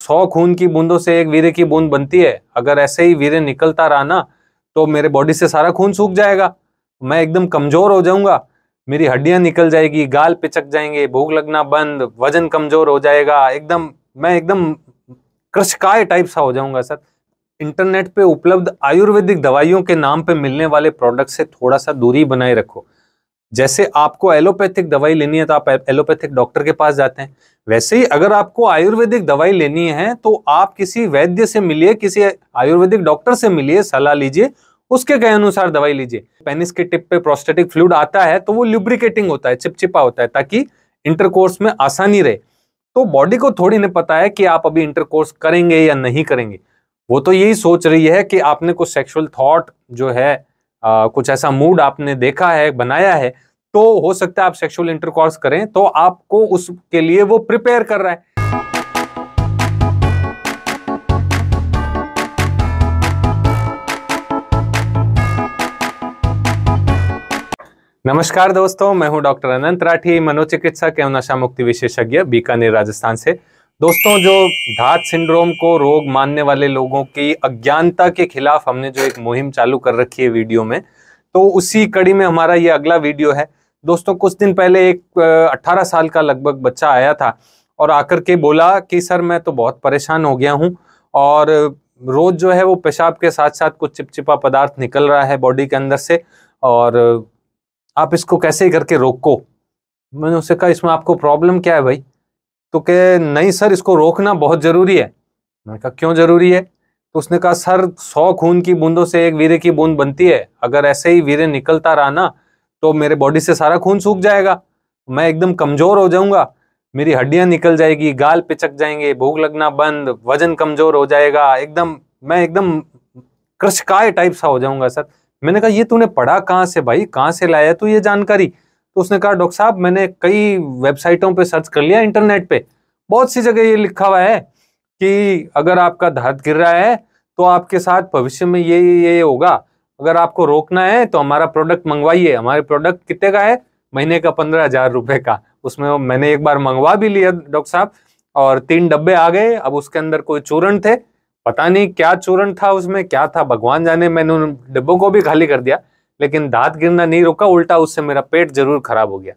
सौ खून की बूंदों से एक वीरे की बूंद बनती है। अगर ऐसे ही वीरे निकलता रहा ना तो मेरे बॉडी से सारा खून सूख जाएगा। मैं एकदम कमज़ोर हो जाऊँगा। मेरी हड्डियाँ निकल जाएगी, गाल पिचक जाएँगे, भूख लगना बंद, वज़न कमज़ोर हो जाएगा। एकदम, मैं एकदम कृषकाय टाइप सा हो जाऊँगा सर। इंटरनेट पे उपलब्ध आयुर्वेदिक दवाइयों के नाम पे मिलने वाले प्रोडक्ट से थोड़ा सा दूरी बनाए रखो। जैसे आपको एलोपैथिक दवाई लेनी है तो आप एलोपैथिक डॉक्टर के पास जाते हैं। वैसे ही अगर आपको आयुर्वेदिक दवाई लेनी है तो आप किसी वैद्य से मिलिए, किसी आयुर्वेदिक डॉक्टर से मिलिए, सलाह लीजिए, उसके कहे अनुसार दवाई लीजिए। पेनिस के टिप पे प्रोस्टेटिक फ्लूड आता है तो वो ल्यूब्रिकेटिंग होता है, चिपचिपा होता है ताकि इंटरकोर्स में आसानी रहे। तो बॉडी को थोड़ी नहीं पता है कि आप अभी इंटरकोर्स करेंगे या नहीं करेंगे। वो तो यही सोच रही है कि आपने कुछ सेक्सुअल थॉट जो है आ, कुछ ऐसा मूड आपने देखा है बनाया है तो हो सकता है आप सेक्सुअल इंटरकॉर्स करें तो आपको उसके लिए वो प्रिपेयर कर रहा है। नमस्कार दोस्तों मैं हूँ डॉक्टर अनंत राठी मनोचिकित्सक एवं नशा मुक्ति विशेषज्ञ बीकानेर राजस्थान से। दोस्तों, जो धात सिंड्रोम को रोग मानने वाले लोगों की अज्ञानता के खिलाफ हमने जो एक मुहिम चालू कर रखी है वीडियो में तो उसी कड़ी में हमारा ये अगला वीडियो है। दोस्तों, कुछ दिन पहले एक 18 साल का लगभग बच्चा आया था और आकर के बोला कि, सर, मैं तो बहुत परेशान हो गया हूँ और रोज जो है वो पेशाब के साथ साथ कुछ चिपचिपा पदार्थ निकल रहा है बॉडी के अंदर से और आप इसको कैसे करके रोको? मैंने उससे कहा, इसमें आपको प्रॉब्लम क्या है भाई? तो कहे, नहीं सर, इसको रोकना बहुत ज़रूरी है। मैंने कहा, क्यों ज़रूरी है? तो उसने कहा, सर, सौ खून की बूंदों से एक वीरे की बूंद बनती है। अगर ऐसे ही वीरे निकलता रहा ना तो मेरे बॉडी से सारा खून सूख जाएगा। मैं एकदम कमज़ोर हो जाऊँगा। मेरी हड्डियाँ निकल जाएगी, गाल पिचक जाएँगे, भूख लगना बंद, वज़न कमज़ोर हो जाएगा, एकदम, मैं एकदम कृषकाय टाइप सा हो जाऊँगा, सर। मैंने कहा, ये तूने पढ़ा कहाँ से भाई? कहाँ से लाया तू ये जानकारी? तो उसने कहा, डॉक्टर साहब, मैंने कई वेबसाइटों पे सर्च कर लिया इंटरनेट पे। बहुत सी जगह ये लिखा हुआ है कि अगर आपका धात गिर रहा है तो आपके साथ भविष्य में ये ये ये होगा। अगर आपको रोकना है तो हमारा प्रोडक्ट मंगवाइए। हमारे प्रोडक्ट कितने का है? महीने का पंद्रह हज़ार रुपए का। उसमें मैंने एक बार मंगवा भी लिया, डॉक्टर साहब, और तीन डब्बे आ गए। अब उसके अंदर कोई चूर्ण थे। पता नहीं क्या चूर्ण था उसमें, क्या था? भगवान जाने, मैंने उन डिब्बों को भी खाली कर दिया। लेकिन दांत गिरना नहीं रुका, उल्टा उससे मेरा पेट ज़रूर खराब हो गया।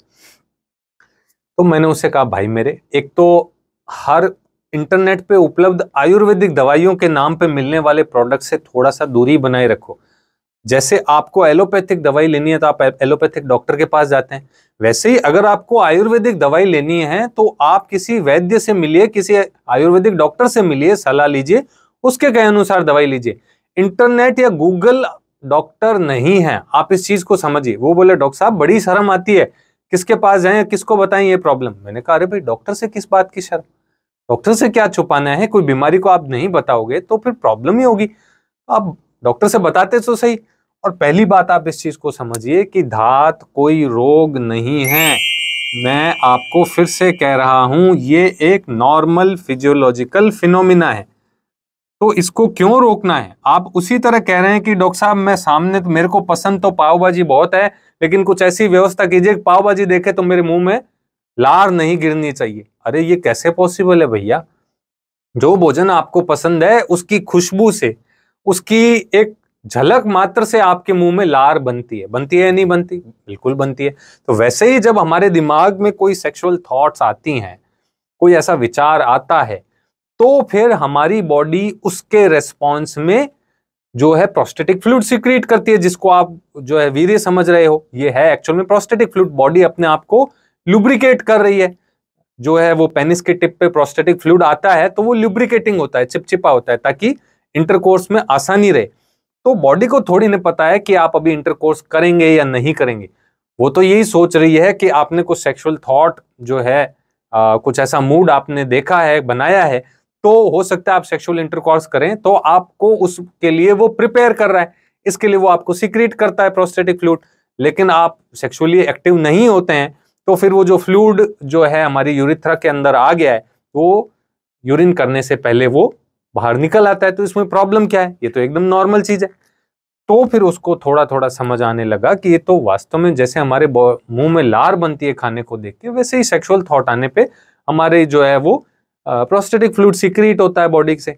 तो मैंने उसे कहा, भाई मेरे, एक तो हर इंटरनेट पे उपलब्ध आयुर्वेदिक दवाइयों के नाम पे मिलने वाले प्रोडक्ट से थोड़ा सा दूरी बनाए रखो। जैसे आपको एलोपैथिक दवाई लेनी है तो आप एलोपैथिक डॉक्टर के पास जाते हैं। वैसे ही अगर आपको आयुर्वेदिक दवाई लेनी है तो आप किसी वैद्य से मिलिए, किसी आयुर्वेदिक डॉक्टर से मिलिए, सलाह लीजिए, उसके कहे अनुसार दवाई लीजिए। इंटरनेट या गूगल डॉक्टर नहीं है। आप इस चीज़ को समझिए। वो बोले, डॉक्टर साहब, बड़ी शर्म आती है। किसके पास जाए, किसको बताएँ ये प्रॉब्लम मैंने कहा, अरे भाई, डॉक्टर से किस बात की शर्म? डॉक्टर से क्या छुपाना है? कोई बीमारी को आप नहीं बताओगे तो फिर प्रॉब्लम ही होगी। आप डॉक्टर से बताते तो सही। और पहली बात आप इस चीज़ को समझिए कि धात कोई रोग नहीं है। मैं आपको फिर से कह रहा हूँ, ये एक नॉर्मल फिजियोलॉजिकल फिनोमिना है। तो इसको क्यों रोकना है? आप उसी तरह कह रहे हैं कि डॉक्टर साहब, मैं सामने तो मेरे को पसंद तो पाव भाजी बहुत है, लेकिन कुछ ऐसी व्यवस्था कीजिए पाव भाजी देखे तो मेरे मुँह में लार नहीं गिरनी चाहिए। अरे, ये कैसे पॉसिबल है भैया? जो भोजन आपको पसंद है, उसकी खुशबू से, उसकी एक झलक मात्र से आपके मुँह में लार बनती है। बनती है या नहीं बनती? बिल्कुल बनती है। तो वैसे ही जब हमारे दिमाग में कोई सेक्सुअल थॉट्स आती हैं, कोई ऐसा विचार आता है तो फिर हमारी बॉडी उसके रेस्पॉन्स में जो है प्रोस्टेटिक फ्लूड सिक्रीट करती है जिसको आप जो है वीर्य समझ रहे हो ये है एक्चुअल में प्रोस्टेटिक फ्लूड बॉडी अपने आप को लुब्रिकेट कर रही है। जो है वो पेनिस के टिप पे प्रोस्टेटिक फ्लूड आता है तो वो लुब्रिकेटिंग होता है चिपचिपा होता है ताकि इंटरकोर्स में आसानी रहे। तो बॉडी को थोड़ी नहीं पता है कि आप अभी इंटरकोर्स करेंगे या नहीं करेंगे। वो तो यही सोच रही है कि आपने कुछ सेक्सुअल थॉट जो है आ, कुछ ऐसा मूड आपने देखा है बनाया है तो हो सकता है आप सेक्सुअल इंटरकोर्स करें तो आपको उसके लिए वो प्रिपेयर कर रहा है। इसके लिए वो आपको सिक्रीट करता है प्रोस्टेटिक फ्लूड लेकिन आप सेक्सुअली एक्टिव नहीं होते हैं तो फिर वो जो फ्लूड जो है हमारी यूरिथ्रा के अंदर आ गया है वो यूरिन करने से पहले वो बाहर निकल आता है। तो इसमें प्रॉब्लम क्या है? ये तो एकदम नॉर्मल चीज़ है। तो फिर उसको थोड़ा थोड़ा समझ आने लगा कि ये तो वास्तव में जैसे हमारे मुँह में लार बनती है खाने को देख के, वैसे ही सेक्सुअल थॉट आने पे हमारे जो है वो प्रोस्टेटिक फ्लूड सीक्रेट होता है बॉडी से।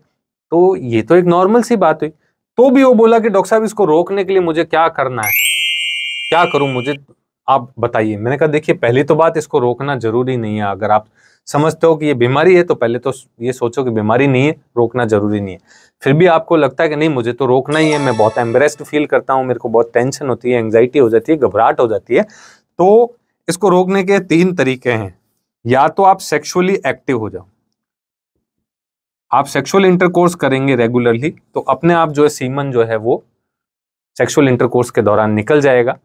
तो ये तो एक नॉर्मल सी बात हुई। तो भी वो बोला कि, डॉक्टर साहब, इसको रोकने के लिए मुझे क्या करना है? क्या करूँ मुझे? आप बताइए। मैंने कहा, देखिए, पहली तो बात, इसको रोकना ज़रूरी नहीं है। अगर आप समझते हो कि ये बीमारी है तो पहले तो ये सोचो कि बीमारी नहीं है, रोकना ज़रूरी नहीं है। फिर भी आपको लगता है कि नहीं, मुझे तो रोकना ही है, मैं बहुत एम्बरेस्ड फील करता हूँ, मेरे को बहुत टेंशन होती है एंगजाइटी हो जाती है, घबराहट हो जाती है। तो इसको रोकने के तीन तरीके हैं। या तो आप सेक्शुअली एक्टिव हो जाओ आप सेक्सुअल इंटरकोर्स करेंगे रेगुलरली तो अपने आप जो है सीमन जो है वो सेक्सुअल इंटरकोर्स के दौरान निकल जाएगा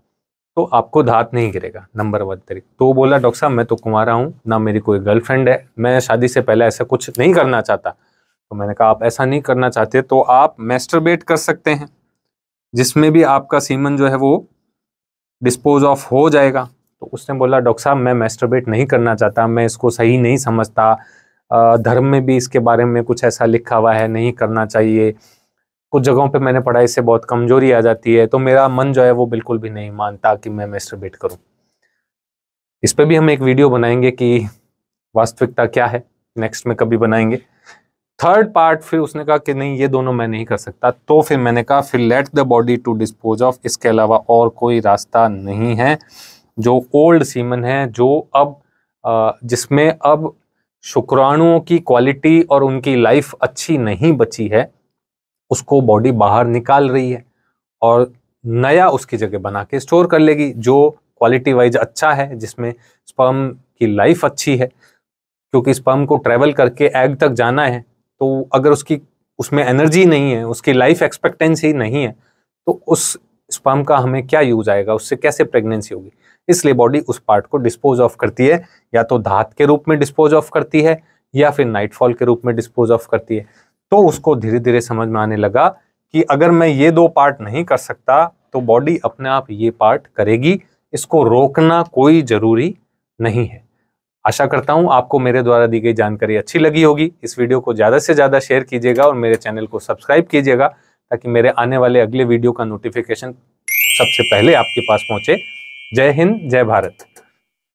तो आपको धात नहीं गिरेगा नंबर वन तरीक। तो बोला, डॉक्टर साहब, मैं तो कुमारा हूँ, ना मेरी कोई गर्लफ्रेंड है, मैं शादी से पहले ऐसा कुछ नहीं करना चाहता। तो मैंने कहा, आप ऐसा नहीं करना चाहते तो आप मेस्टरबेट कर सकते हैं, जिसमें भी आपका सीमन जो है वो डिस्पोज ऑफ़ हो जाएगा। तो उसने बोला, डॉक्टर साहब, मैं मेस्टरबेट नहीं करना चाहता, मैं इसको सही नहीं समझता धर्म में भी इसके बारे में कुछ ऐसा लिखा हुआ है, नहीं करना चाहिए। कुछ जगहों पे मैंने पढ़ा इससे बहुत कमज़ोरी आ जाती है तो मेरा मन जो है वो बिल्कुल भी नहीं मानता कि मैं मेस्टरबेट करूँ। इस पर भी हम एक वीडियो बनाएँगे कि वास्तविकता क्या है नेक्स्ट में कभी बनाएँगे। थर्ड पार्ट फिर उसने कहा कि नहीं, ये दोनों मैं नहीं कर सकता तो फिर मैंने कहा, फिर let the body to dispose of इसके अलावा और कोई रास्ता नहीं है, जो ओल्ड सीमन है, जो अब जिसमें अब शुक्राणुओं की क्वालिटी और उनकी लाइफ अच्छी नहीं बची है, उसको बॉडी बाहर निकाल रही है और नया उसकी जगह बना के स्टोर कर लेगी, जो क्वालिटी वाइज अच्छा है, जिसमें स्पर्म की लाइफ अच्छी है। क्योंकि स्पर्म को ट्रेवल करके एग तक जाना है तो अगर उसकी, उसमें एनर्जी नहीं है, उसकी लाइफ एक्सपेक्टेंसी नहीं है तो उस स्पर्म का हमें क्या यूज़ आएगा, उससे कैसे प्रेगनेंसी होगी? इसलिए बॉडी उस पार्ट को डिस्पोज ऑफ़ करती है, या तो धात के रूप में डिस्पोज ऑफ़ करती है, या फिर नाइटफॉल के रूप में डिस्पोज ऑफ़ करती है। तो उसको धीरे धीरे समझ में आने लगा कि अगर मैं ये दो पार्ट नहीं कर सकता तो बॉडी अपने आप ये पार्ट करेगी, इसको रोकना कोई ज़रूरी नहीं है। आशा करता हूँ आपको मेरे द्वारा दी गई जानकारी अच्छी लगी होगी। इस वीडियो को ज़्यादा से ज़्यादा शेयर कीजिएगा और मेरे चैनल को सब्सक्राइब कीजिएगा, ताकि मेरे आने वाले अगले वीडियो का नोटिफिकेशन सबसे पहले आपके पास पहुँचे। जय हिंद जय भारत।